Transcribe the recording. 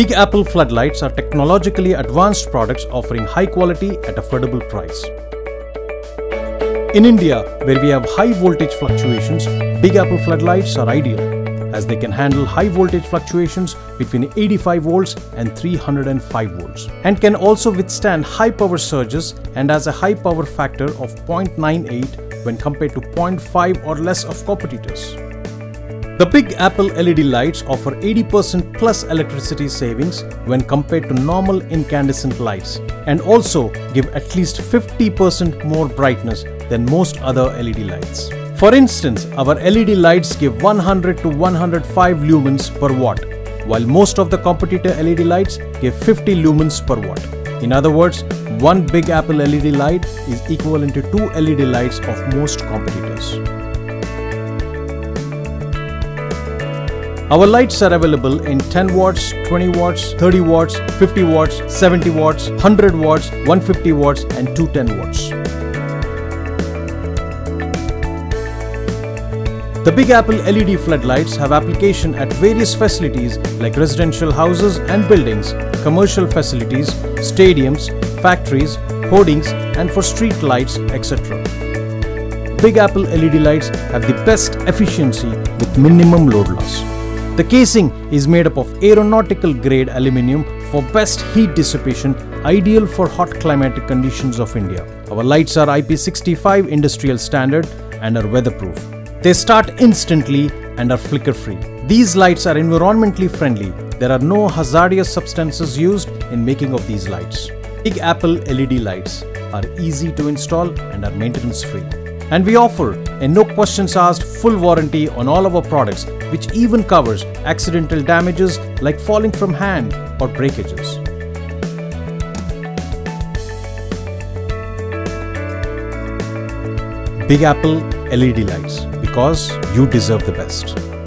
Big Apple floodlights are technologically advanced products offering high quality at affordable price. In India, where we have high voltage fluctuations, Big Apple floodlights are ideal as they can handle high voltage fluctuations between 85 volts and 305 volts and can also withstand high power surges and has a high power factor of 0.98 when compared to 0.5 or less of competitors. The Big Apple LED lights offer 80% plus electricity savings when compared to normal incandescent lights and also give at least 50% more brightness than most other LED lights. For instance, our LED lights give 100 to 105 lumens per watt, while most of the competitor LED lights give 50 lumens per watt. In other words, one Big Apple LED light is equivalent to two LED lights of most competitors. Our lights are available in 10 watts, 20 watts, 30 watts, 50 watts, 70 watts, 100 watts, 150 watts and 210 watts. The Big Apple LED floodlights have application at various facilities like residential houses and buildings, commercial facilities, stadiums, factories, hoardings and for street lights, etc. Big Apple LED lights have the best efficiency with minimum load loss. The casing is made up of aeronautical grade aluminium for best heat dissipation ideal for hot climatic conditions of India. Our lights are IP65 industrial standard and are weatherproof. They start instantly and are flicker free. These lights are environmentally friendly. There are no hazardous substances used in making of these lights. Big Apple LED lights are easy to install and are maintenance free. And we offer a no questions asked full warranty on all of our products, which even covers accidental damages like falling from hand or breakages. Big Apple LED lights because you deserve the best.